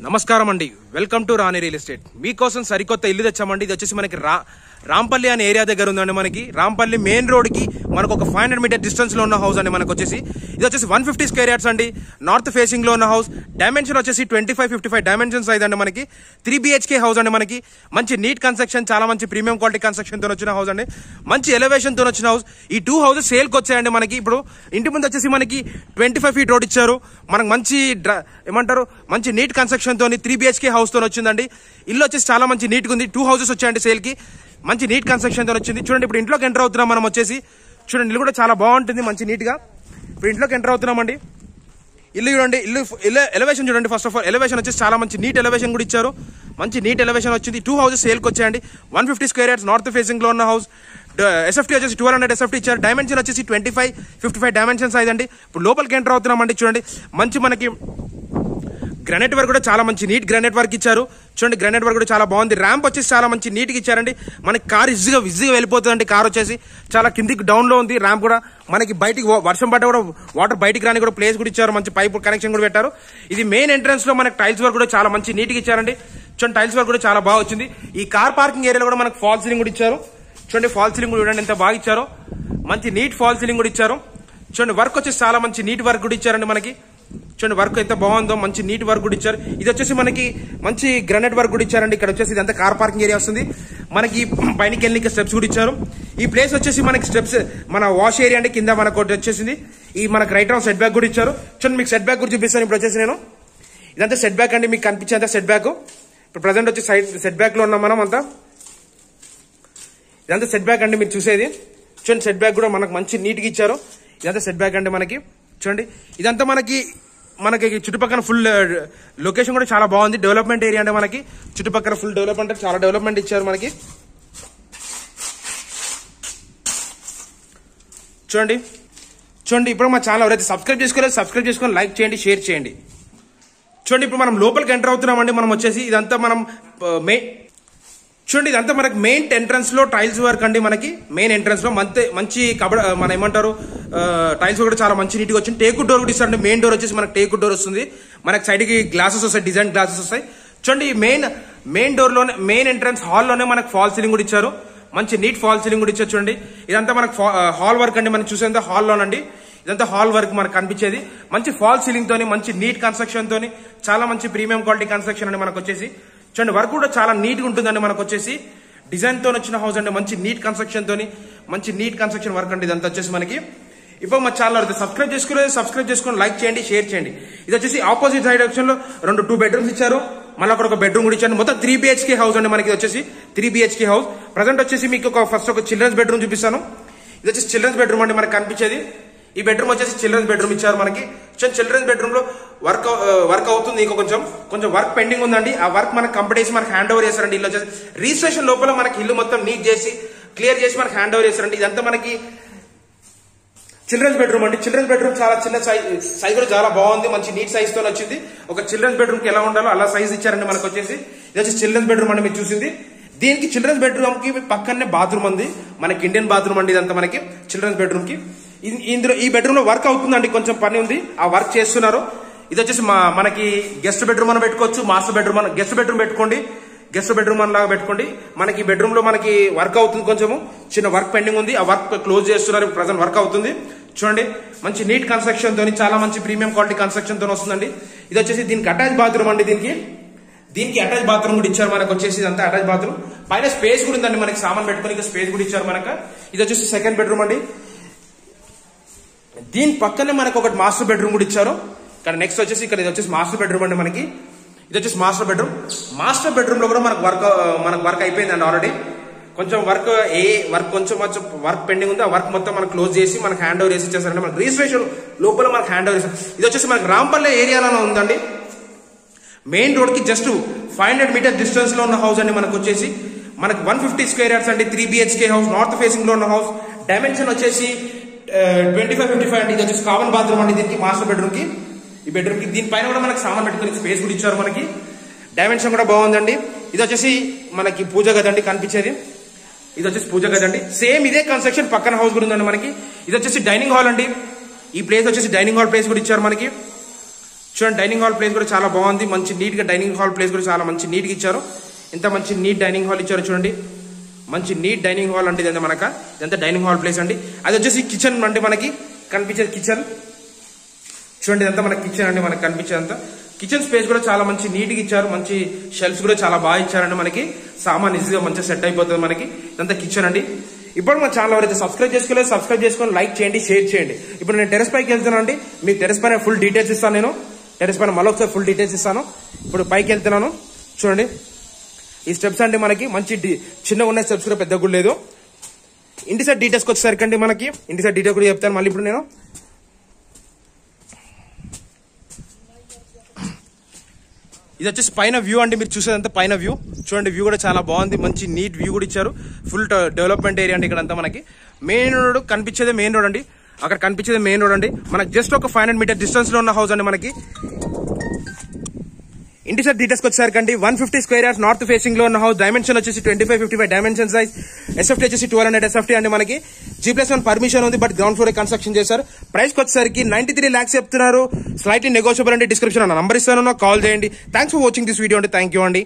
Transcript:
నమస్కారం అండి welcome to Rani real estate. మీకోసం సరికొత్త ఇల్లు తెచ్చామండి. ఇది వచ్చేసి మనకి రా రాంపల్లి అనే ఏరియా దగ్గర ఉందండి మనకి. రాంపల్లి మెయిన్ రోడ్కి మనకు ఒక ఫైవ్ హండ్రెడ్ మీటర్ డిస్టెన్స్లో ఉన్న హౌస్ అండి మనకు వచ్చేసి ఇది వచ్చేసి వన్ ఫిఫ్టీ స్క్వేర్ యార్డ్స్ అండి. నార్త్ ఫేసింగ్లో ఉన్న హౌస్ డైమెన్షన్ వచ్చేసి twenty five fifty five dimensions అండి మనకి. త్రీ బిహెచ్కే హౌస్ అండి మనకి. మంచి నీట్ కన్స్ట్రక్షన్ చాలా మంచి ప్రీమియం క్వాలిటీ కన్స్ట్రక్షన్తో వచ్చిన హౌస్ అండి. మంచి ఎలివేషన్తో వచ్చిన హౌస్ ఈ టూ హౌసెస్ సేల్కి వచ్చాయండి మనకి. ఇప్పుడు ఇంటి ముందు వచ్చేసి మనకి ట్వంటీ ఫైవ్ ఫీట్ రోడ్ ఇచ్చారు. మనకు మంచి డ్ర- ఏమంటారు? మంచి నీట్ కన్స్ట్రక్షన్ తోని త్రీ బిహెచ్కే హౌస్తో వచ్చిందండి. ఇల్లు వచ్చేసి చాలా మంచి నీట్గా ఉంది. టూ హౌసెస్ వచ్చాయండి సేల్కి. మంచి నీట్ కన్స్ట్రక్షన్తో వచ్చింది. చూడండి ఇప్పుడు ఇంట్లోకి ఎంటర్ అవుతున్నాం మనం వచ్చేసి. చూడండి ఇల్లు కూడా చాలా బాగుంటుంది మంచి నీట్గా. ఇప్పుడు ఇంట్లోకి ఎంటర్ అవుతున్నామండి. ఇల్లు చూడండి ఇల్లు ఇల్లు ఎలివేషన్ చూడండి ఫస్ట్ ఆఫ్ ఆల్ ఎలివేషన్ వచ్చేసి చాలా మంచి నీట్ ఎలివేషన్ కూడా ఇచ్చారు. మంచి నీట్ ఎలివేషన్ వచ్చింది. టూ హౌసెస్ సేల్కి వచ్చాయండి. One fifty square yards north ఫేసింగ్లో ఉన్న హౌస్ ఎస్ఎఫ్టీ వచ్చేసి ట్వెల్వ్ హండ్రెడ్ ఎస్ఎఫ్టీ ఇచ్చారు. డైమెన్షన్ వచ్చేసి twenty five fifty five dimensions అయిందండి ఇప్పుడు లోపలికి ఎంటర్ అవుతున్నామండి చూడండి. మంచి మనకి గ్రానైట్ వర్క్ కూడా చాలా మంచి నీట్ గ్రానైట్ వర్క్ ఇచ్చారు. చూడండి గ్రానైట్ వర్క్ కూడా చాలా బాగుంది. ర్యాంప్ వచ్చేసి చాలా మంచి నీట్గా ఇచ్చారండి. మనకి కార్ ఈజీగా ఈజీగా వెళ్ళిపోతుందండి కార్ వచ్చేసి. చాలా కిందికి డౌన్లో ఉంది ర్యాంప్ కూడా. మనకి బయటికి వ- వర్షం పడ్డ కూడా వాటర్ బయటికి రాని కూడా ప్లేస్ కూడా ఇచ్చారు. మంచి పైప్ కనెక్షన్ కూడా పెట్టారు. ఇది మెయిన్ ఎంట్రన్స్లో మనకి టైల్స్ వర్క్ కూడా చాలా మంచి నీట్గా ఇచ్చారండి. చూడండి టైల్స్ వర్క్ కూడా చాలా బాగా వచ్చింది. ఈ కార్ పార్కింగ్ ఏరియాలో కూడా మనకి ఫాల్ సీలింగ్ కూడా ఇచ్చారు. చూడండి ఫాల్ సీలింగ్ కూడా చూడండి ఎంత బాగా ఇచ్చారో. మంచి నీట్ ఫాల్ సీలింగ్ కూడా ఇచ్చారు. చూడండి వర్క్ వచ్చేసి చాలా మంచి నీట్ వర్క్ కూడా ఇచ్చారండి మనకి. చూడండి వర్క్ ఎంత బాగుందో మంచి నీట్ వర్క్ కూడా ఇచ్చారు. ఇది వచ్చేసి మనకి మంచి గ్రానైట్ వర్క్ కూడా ఇచ్చారండి. ఇక్కడ వచ్చేసి ఇదంతా కార్ పార్కింగ్ ఏరియా వస్తుంది. మనకి పైనకి వెళ్ళి స్టెప్స్ కూడా ఇచ్చారు. ఈ ప్లేస్ వచ్చేసి మనకి స్టెప్స్ మన వాష్ ఏరియా అంటే కింద మనకు ఒకటి వచ్చేసింది. ఈ మనకి రైట్ ఆఫ్ సెట్ బ్యాక్ కూడా ఇచ్చారు. చూడండి మీకు సెట్ బ్యాక్ కూడా చూపిస్తాను ఇప్పుడు వచ్చేసి నేను. ఇదంతా సెట్ బ్యాక్ అండి మీకు కనిపించేంత సెట్ బ్యాక్ ఇప్పుడు ప్రజెంట్ వచ్చి సైడ్ సెట్ బ్యాక్లో ఉన్నాం మనం అంతా. ఇదంతా సెట్ బ్యాక్ అండి మీరు చూసేది. చూడండి సెట్ బ్యాక్ కూడా మనకు మంచి నీట్గా ఇచ్చారు. ఇదంతా సెట్ బ్యాక్ అండి మనకి. చూడండి ఇదంతా మనకి మనకి చుట్టుపక్కల ఫుల్ లొకేషన్ కూడా చాలా బాగుంది. డెవలప్మెంట్ ఏరియా అంటే మనకి చుట్టుపక్కల ఫుల్ డెవలప్మెంట్ చాలా డెవలప్మెంట్ ఇచ్చారు మనకి. చూడండి. చూడండి ఇప్పుడు మా ఛానల్ ఎవరైతే సబ్స్క్రైబ్ చేసుకోలేదు సబ్స్క్రైబ్ చేసుకొని లైక్ చేయండి షేర్ చేయండి. చూడండి ఇప్పుడు మనం లోపలికి ఎంటర్ అవుతున్నామండి మనం వచ్చేసి ఇదంతా మనం uh, మెయిన్ చూడండి ఇదంతా మనకి మెయిన్ ఎంట్రన్స్లో టైల్స్ వర్క్ అండి మనకి. మెయిన్ ఎంట్రన్స్లో మంచి మంచి కబడ uh, మన ఏమంటారు టైల్స్ కూడా చాలా మంచి నీట్గా వచ్చింది. టేకు డోర్ కూడా ఇస్తారండి. మెయిన్ డోర్ వచ్చేసి మనకు టేకు డోర్ వస్తుంది. మనకి సైడ్కి గ్లాసెస్ వస్తాయి డిజైన్ గ్లాసెస్ వస్తాయి. చూడండి మెయిన్ మెయిన్ డోర్లోనే మెయిన్ ఎంట్రన్స్ హాల్లోనే మనకు ఫాల్ సీలింగ్ కూడా ఇచ్చారు. మంచి నీట్ ఫాల్ సీలింగ్ కూడా ఇచ్చారు చూడండి. ఇదంతా మనకు హాల్ వర్క్ అండి. మనం చూసేంత హాల్లోనండి ఇదంతా హాల్ వర్క్ మనకు కనిపించేది. మంచి ఫాల్ సీలింగ్ తోని మంచి నీట్ కన్స్ట్రక్షన్ తోని చాలా మంచి ప్రీమియం క్వాలిటీ కన్స్ట్రక్షన్ అండి మనకు వచ్చేసి. చూడండి వర్క్ కూడా చాలా నీట్గా ఉంటుందండి మనకు వచ్చేసి. డిజైన్తో వచ్చిన హౌస్ అండి. మంచి నీట్ కన్స్ట్రక్షన్ తోని మంచి నీట్ కన్స్ట్రక్షన్ వర్క్ అండి ఇదంతా వచ్చేసి మనకి. ఇప్పుడు మా ఛానల్ అయితే సబ్స్క్రైబ్ చేసుకోలేదు సబ్స్క్రైబ్ చేసుకొని లైక్ చేయండి షేర్ చేయండి. ఇది వచ్చేసి ఆపోజిట్ సైడ్ ఆప్షన్లో రెండు టూ బెడ్రూమ్స్ ఇచ్చారు. మళ్ళీ అక్కడ ఒక బెడ్రూమ్ కూడా ఇచ్చారు. మొత్తం త్రీ బిహెచ్కే హౌస్ అండి మనకి వచ్చేసి. త్రీ బిహెచ్కే హౌస్ ప్రజెంట్ వచ్చేసి మీకు ఒక ఫస్ట్ ఒక చిల్డ్రన్స్ బెడ్రూమ్ చూపిస్తాను. ఇది వచ్చేసి చిల్డ్రన్స్ బెడ్రూమ్ అండి మనకి కనిపించేది. ఈ బెడ్రూమ్ వచ్చేసి చిల్డ్రన్స్ బెడ్రూమ్ ఇచ్చారు మనకి. చిల్డ్రన్స్ బెడ్రూమ్లో వర్క్ వర్క్ అవుతుంది ఇంకా కొంచెం. కొంచెం వర్క్ పెండింగ్ ఉందండి. ఆ వర్క్ మనకి కంప్లీట్ చేసి మనకి హ్యాండ్ ఓవర్ చేస్తారండి. ఇల్లు వచ్చేసి. రిజిస్ట్రేషన్ లోపల మనకి ఇల్లు మొత్తం నీట్ చేసి క్లియర్ చేసి మనకి హ్యాండ్ ఓవర్ చేస్తారండి. ఇదంతా మనకి చిల్డ్రన్స్ బెడ్రూమ్ అండి. చిల్డ్రన్స్ బెడ్రూమ్ చాలా చిన్న సైజ్ సైజ్ కూడా చాలా బాగుంది. మంచి నీట్ సైజ్తో వచ్చింది. ఒక చిల్డ్రన్స్ బెడ్రూమ్కి ఎలా ఉండాలో అలా సైజ్ ఇచ్చారండి మనకు వచ్చేసి. ఇది వచ్చి చిల్డ్రన్స్ బెడ్రూమ్ అండి మీరు చూసింది. దీనికి చిల్డ్రన్స్ బెడ్రూమ్కి పక్కనే బాత్రూమ్ ఉంది మనకి ఇండియన్ బాత్రూమ్ అండి ఇదంతా మనకి చిల్డ్రన్స్ బెడ్రూమ్కి. ఇందులో ఈ బెడ్రూమ్లో వర్క్ అవుతుందండి. కొంచెం పని ఉంది. ఆ వర్క్ చేస్తున్నారు. ఇది వచ్చేసి మా మనకి గెస్ట్ బెడ్రూమ్ అని పెట్టుకోవచ్చు. మాస్టర్ బెడ్రూమ్ అని గెస్ట్ బెడ్రూమ్ పెట్టుకోండి. గెస్ట్ బెడ్రూమ్ అని లాగా పెట్టుకోండి. మనకి బెడ్రూమ్లో మనకి వర్క్ అవుతుంది కొంచెము. చిన్న వర్క్ పెండింగ్ ఉంది. ఆ వర్క్ క్లోజ్ చేస్తున్నారు. ప్రజెంట్ వర్క్ అవుతుంది. చూడండి మంచి నీట్ కన్స్ట్రక్షన్ తోని చాలా మంచి ప్రీమియం క్వాలిటీ కన్స్ట్రక్షన్తో వస్తుందండి. ఇది వచ్చేసి దీనికి అటాచ్ బాత్రూమ్ అండి దీనికి. దీనికి అటాచ్ బాత్రూమ్ కూడా ఇచ్చారు మనకు వచ్చేసి ఇదంతా అటాచ్ బాత్రూమ్ పైన స్పేస్ కూడా ఉందండి మనకి సామాన్ పెట్టుకుని స్పేస్ కూడా ఇచ్చారు మనకు. ఇది వచ్చేసి సెకండ్ బెడ్రూమ్ అండి. దీని పక్కనే మనకు ఒకటి మాస్టర్ బెడ్రూమ్ కూడా ఇచ్చారు. ఇక్కడ నెక్స్ట్ వచ్చేసి ఇక్కడ ఇది వచ్చేసి మాస్టర్ బెడ్రూమ్ అండి మనకి. ఇది వచ్చేసి మాస్టర్ బెడ్రూమ్ మాస్టర్ బెడ్రూమ్లో కూడా మనకు వర్క్ మనకు వర్క్ అయిపోయిందండి ఆల్రెడీ కొంచెం వర్క్ ఏ వర్క్ కొంచెం కొంచెం వర్క్ పెండింగ్ ఉంది ఆ వర్క్ మొత్తం మనం క్లోజ్ చేసి మనకు హ్యాండ్ ఓవర్ చేసి మనకి రిజిస్ట్రేషన్ లోపల మనకు హ్యాండ్ ఓవర్ చేస్తారు ఇది వచ్చేసి మనకి రాంపల్లె ఏరియాలోనే ఉందండి. మెయిన్ రోడ్కి జస్ట్ ఫైవ్ హండ్రెడ్ మీటర్ డిస్టెన్స్లో ఉన్న హౌస్ అండి మనకు వచ్చేసి. మనకి వన్ ఫిఫ్టీ స్క్వేర్ యార్డ్స్ అండి త్రీ బిహెచ్కే హౌస్ నార్త్ ఫేసింగ్లో ఉన్న హౌస్ డైమెన్షన్ వచ్చేసి ట్వంటీ ఫైవ్ ఫిఫ్టీ ఫైవ్ అండి. ఇది వచ్చేసి కామన్ బాత్రూమ్ అండి దీనికి మాస్టర్ బెడ్రూమ్కి. ఈ బెడ్రూమ్కి దీనిపైన కూడా మనకి సామాన్ పెట్టుకుని స్పేస్ కూడా ఇచ్చారు మనకి. డైమెన్షన్ కూడా బాగుందండి. ఇది వచ్చేసి మనకి పూజ గది అండి కనిపించేది. ఇది వచ్చేసి పూజ గది అండి సేమ్ ఇదే కన్స్ట్రక్షన్ పక్కన హౌస్ కూడా ఉందండి మనకి. ఇది వచ్చేసి డైనింగ్ హాల్ అండి. ఈ ప్లేస్ వచ్చేసి డైనింగ్ హాల్ ప్లేస్ కూడా ఇచ్చారు మనకి. చూడండి డైనింగ్ హాల్ ప్లేస్ కూడా చాలా బాగుంది. మంచి నీట్గా డైనింగ్ హాల్ ప్లేస్ కూడా చాలా మంచి నీట్గా ఇచ్చారు. ఇంత మంచి నీట్ డైనింగ్ హాల్ ఇచ్చారు చూడండి. మంచి నీట్ డైనింగ్ హాల్ అంటే ఇదంతా మనక? ఇదంతా డైనింగ్ హాల్ ప్లేస్ అండి. అది వచ్చేసి కిచెన్ అంటే మనకి. కనిపించేది కిచెన్ చూడండి ఇదంతా మనకి కిచెన్ అండి. మనకి కనిపించేదంతా. కిచెన్ స్పేస్ కూడా చాలా మంచి నీట్గా ఇచ్చారు. మంచి షెల్ఫ్స్ కూడా చాలా బాగా ఇచ్చారండి మనకి. సామాన్ ఈజీగా మంచిగా సెట్ అయిపోతుంది మనకి. ఇదంతా కిచెన్ అండి. ఇప్పుడు మన ఛానల్ ఎవరైతే సబ్స్క్రైబ్ చేసుకోలేదు సబ్స్క్రైబ్ చేసుకొని లైక్ చేయండి షేర్ చేయండి. ఇప్పుడు నేను టెరెస్ పైకి వెళ్తున్నాను అండి. మీకు టెరెస్ పైన ఫుల్ డీటెయిల్స్ ఇస్తాను నేను. టెరెస్ పైన మళ్ళీ ఒకసారి ఫుల్ డీటెయిల్స్ ఇస్తాను. ఇప్పుడు పైకి వెళ్తున్నాను. చూడండి. ఈ స్టెప్స్ అండి మనకి. మంచి డి- చిన్నగా ఉన్న స్టెప్స్ కూడా పెద్దగా కూడా లేదు. ఇంటి సైడ్ డీటెయిల్స్కి వచ్చేసరికి అండి మనకి. ఇంటి సైడ్ డీటెయిల్ కూడా చెప్తాను. మళ్ళీ ఇప్పుడు నేను ఇది వచ్చేసి పైన వ్యూ అండి మీరు చూసేదంతా పైన వ్యూ. చూడండి వ్యూ కూడా చాలా బాగుంది మంచి నీట్ వ్యూ కూడా ఇచ్చారు. ఫుల్ డెవలప్మెంట్ ఏరియా అండి ఇక్కడంతా మనకి. మెయిన్ రోడ్ కనిపించేదే మెయిన్ రోడ్ అండి. అక్కడ కనిపించేది మెయిన్ రోడ్ అండి. మనకి జస్ట్ ఒక ఫైవ్ హండ్రెడ్ మీటర్ డిస్టెన్స్లో ఉన్న హౌస్ అండి మనకి. ఇంటి సార్ డీటెయిల్స్ వచ్చేసరికి అండి one fifty square yards north ఫేసింగ్లో ఉన్న హౌస్ డైమెన్షన్ వచ్చేసి twenty five fifty five dimension size SFT వచ్చేసి టూ హండ్రెడ్ ఎస్ఎఫ్టీ అండి మనకి. జీ ప్లస్ వన్ పర్మిషన్ ఉంది బట్ గ్రౌండ్ ఫ్లోర్ కన్స్ట్రక్షన్ చేశారు. ప్రైస్ వచ్చేసరికి నైన్టీ త్రీ ల్యాక్స్ చెప్తున్నారు. స్లైట్లీ నెగోషియబుల్ అండి డిస్క్రిప్షన్ నంబర్ ఇస్తాను కాల్ చేయండి. Thanks for watching this video అండి థ్యాంక్ యూ అండి.